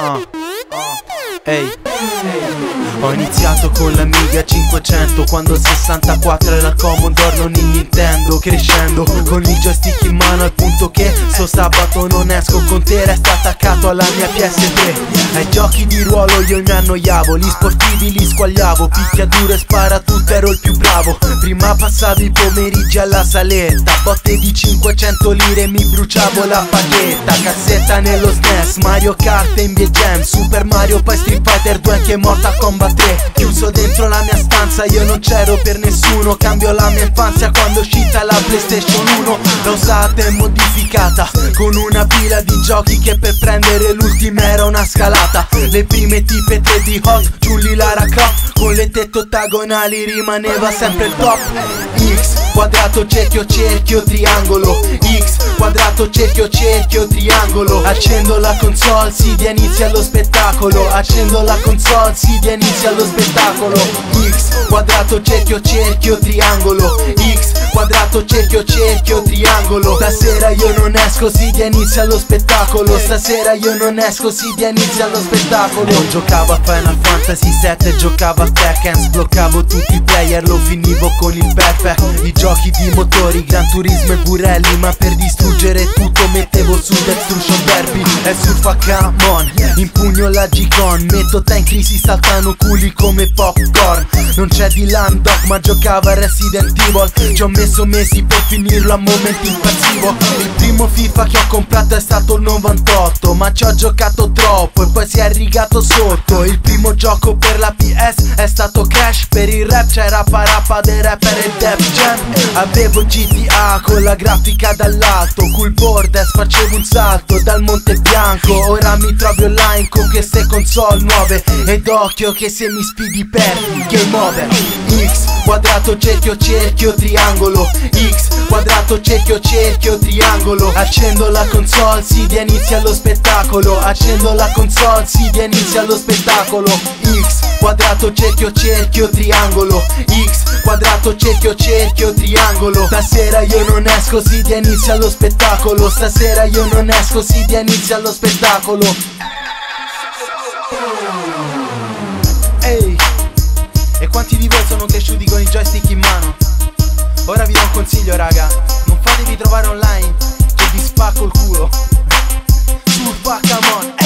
Uh, uh, ehi, Ho iniziato con l'Amiga 500 Quando il 64 era il Commodore non il Nintendo Crescendo con il joystick in mano al punto che So sabato non esco con te resta attaccato alla mia PS3 Ai giochi di ruolo io mi annoiavo Gli sportivi li squagliavo Picchia duro e spara tutto ero il più bravo. Prima passavi i pomeriggi alla saletta Botte di 500 lire mi bruciavo la paghetta Cassetta nello SNES Mario Kart e NBA Jam Super Mario poi Street Fighter 2 anche Mortal Kombat 3 Chiuso dentro la mia stanza io non c'ero per nessuno. Cambio la mia infanzia quando è uscita la Playstation 1 L'ho usata e modificata Con una pila di giochi che per prendere l'ultima era una scalata. Le prime tipe 3D hot, Julie Lara Croft Con le tette ottagonali rimaneva sempre il top. X, quadrato, cerchio, cerchio, triangolo. X, quadrato, cerchio, cerchio, triangolo. Accendo la console, si dia inizio allo spettacolo. Accendo la console, si dia inizio allo spettacolo. X, quadrato, cerchio, cerchio, triangolo Quadrato, cerchio, cerchio, triangolo. Stasera io non esco, si dia inizio allo spettacolo. Stasera io non esco, si dia inizio allo spettacolo. Non giocavo a Final Fantasy 7, giocavo a Tekken Sbloccavo tutti i player, lo finivo con il perfect I giochi di motori, Gran Turismo e Burelli Ma per distruggere tutto mettevo su Destruction Derby E surfa come on, impugno la G-Con Metto te in crisi, saltano culi come popcorn. Non c'è di Dog ma giocava a Resident Evil. Ci ho messo mesi per finirlo a momenti impazzivo Il primo FIFA che ho comprato è stato il 98 Ma ci ho giocato troppo e poi si è rigato sotto. Il primo gioco per la PS è stato Crash Per il rap c'era Parappa dei rapper e Def Jam. Avevo GTA con la grafica dall'alto Cool Borders facevo un salto dal Monte Bianco. Ora mi trovi online con queste console nuove Ed occhio che se mi spidi perdi Game over X quadrato cerchio cerchio triangolo. X quadrato cerchio cerchio triangolo. Accendo la console si dia inizio allo spettacolo. Accendo la console si dia inizio allo spettacolo. X quadrato cerchio cerchio triangolo. X quadrato cerchio cerchio triangolo. Stasera io non esco si dia inizio allo spettacolo. Stasera io non esco si dia inizio allo spettacolo raga Non fatevi trovare online Che vi spacco il culo. Sul Pacamon.